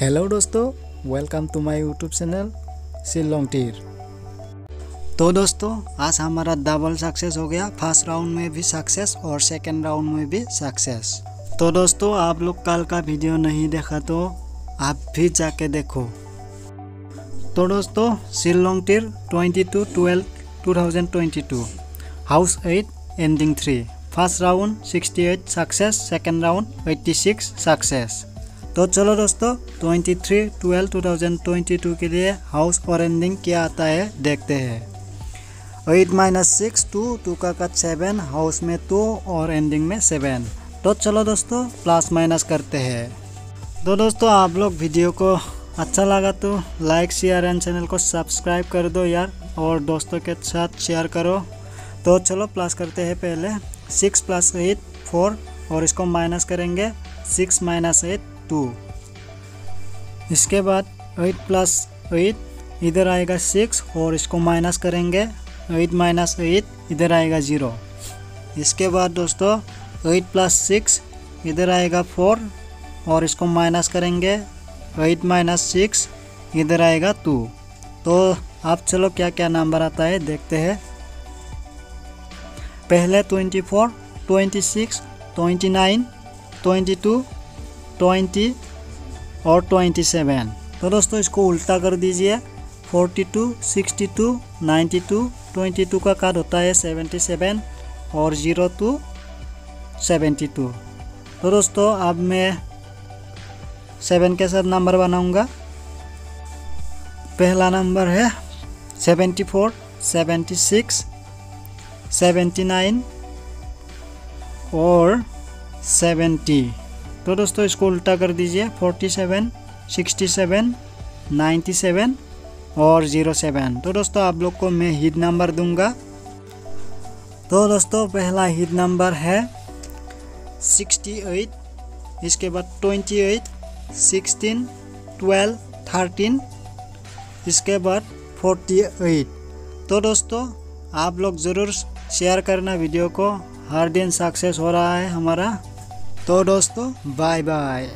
Hello दोस्तों welcome to my YouTube channel Shillong Teer तो दोस्तों, आज हमारा डबल सक्सेस हो गया। फ़र्स्ट राउंड में भी सक्सेस और सेकंड राउंड में भी सक्सेस तो दोस्तों, आप लोग कल का वीडियो नहीं देखा तो आप भी जाके देखो। तो दोस्तों Shillong Teer twenty two twelve two thousand twenty two house eight ending three first round sixty eight success second round eighty six success तो चलो दोस्तों 23 12 2022 के लिए हाउस और एंडिंग क्या आता है, देखते हैं। Eight minus six two two का कट सेवन हाउस में टू और एंडिंग में सेवन तो चलो दोस्तों प्लस माइनस करते हैं। तो दोस्तों, आप लोग वीडियो को अच्छा लगा तो लाइक शेयर एंड चैनल को सब्सक्राइब कर दो यार, और दोस्तों के साथ शेयर करो। तो चलो प्लस करते हैं पहले। सिक्स प्लस एट फोर और इसको माइनस करेंगे। Six minus eight two. इसके बाद एट प्लस एट, इधर आएगा सिक्स और इसको माइनस करेंगे। एट माइनस एट, इधर आएगा ज़ीरो। इसके बाद दोस्तों, एट प्लस सिक्स, इधर आएगा फोर और इसको माइनस करेंगे। एट माइनस सिक्स, इधर आएगा टू। तो आप चलो क्या क्या नंबर आता है, देखते हैं। पहले twenty four, twenty six, twenty nine, twenty two twenty और ट्वेंटी सेवन। तो दोस्तों, इसको उल्टा कर दीजिए। Forty two, sixty two ninety two, twenty two का कार्ड होता है सेवेंटी सेवन और ज़ीरो टू, सेवेंटी टू। तो दोस्तों, अब मैं सेवन के साथ नंबर बनाऊँगा। पहला नंबर है seventy four, seventy six, seventy nine और सेवेंटी। तो दोस्तों, इसको उल्टा कर दीजिए। Forty seven, sixty seven ninety seven और ज़ीरो सेवन। तो दोस्तों, आप लोग को मैं हीट नंबर दूँगा। तो दोस्तों, पहला हीट नंबर है सिक्सटी एट, इसके बाद twenty eight, sixteen, twelve, thirteen, इसके बाद फोर्टी एट। तो दोस्तों, आप लोग ज़रूर शेयर करना वीडियो को। हर दिन सक्सेस हो रहा है हमारा। तो दोस्तों बाय बाय